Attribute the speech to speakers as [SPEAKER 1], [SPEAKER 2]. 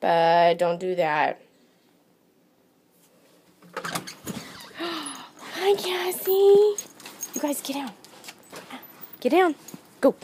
[SPEAKER 1] But don't do that. Hi, Cassie. You guys get down. Get down. Go.